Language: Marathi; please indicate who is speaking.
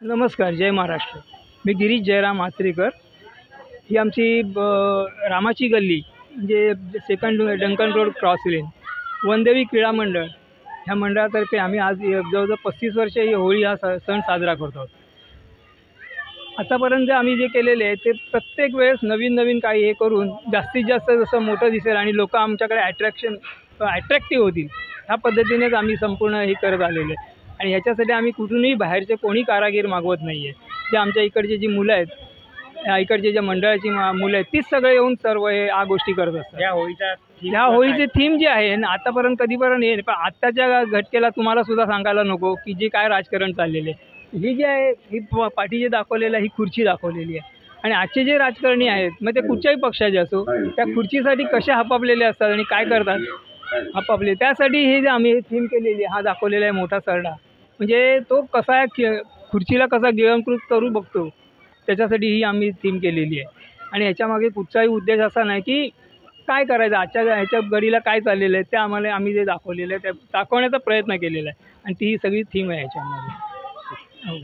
Speaker 1: नमस्कार, जय महाराष्ट्र. मी गिरीश जयराम आचरेकर ही आमची ब रामाची गल्ली, म्हणजे second Duncan road cross lane Vandevi Krida Mandal. ह्या मंडळातर्फे आम्ही आज जवळजवळ पस्तीस वर्ष ही होळी हा स सण साजरा करतो. आहोत आतापर्यंत आम्ही जे केलेले आहे ते प्रत्येक वेळेस नवीन नवीन काही हे करून जास्तीत जास्त जसं मोठं दिसेल आणि लोक आमच्याकडे ॲट्रॅक्शन ॲट्रॅक्टिव्ह होतील ह्या पद्धतीनेच आम्ही संपूर्ण हे करत आलेले आहे. आणि ह्याच्यासाठी आम्ही कुठूनही बाहेरचे कोणी कारागीर मागवत नाही आहे जे आमच्या इकडचे जी मुलं आहेत इकडचे ज्या मंडळाची मा- मुलं आहेत तीच सगळे येऊन सर्व हे या गोष्टी करत असतात.
Speaker 2: या होळीचा
Speaker 1: ह्या होळीचे थीम जे आहे ना आतापर्यंत कधीपर्यंत येईल पण आत्ताच्या घटकेला तुम्हाला सुद्धा सांगायला नको की जे काय राजकारण चाललेले आहे. ही जी आहे ही पाठी जे दाखवलेलं आहे ही खुर्ची दाखवलेली आहे. आणि आजचे जे राजकारणी आहेत मग ते कुठच्याही पक्षाचे असो त्या खुर्चीसाठी कसे हपापलेले असतात आणि काय करतात? हपापले. त्यासाठी हे जे आम्ही थीम केलेली आहे हा दाखवलेला आहे मोठा सरडा. म्हणजे तो कसा खुर्चीला कसा गिळंकृत करू बघतो. त्याच्यासाठी ही आम्ही थीम केलेली आहे. आणि ह्याच्यामागे कुठचाही उद्देश असा नाही की काय करायचं? आजच्या ह्याच्या घडीला काय चाललेलं आहे? ते आम्हाला आम्ही जे दाखवलेलं आहे ते दाखवण्याचा प्रयत्न केलेला आहे. आणि ती ही सगळी थीम आहे ह्याच्यामध्ये हो.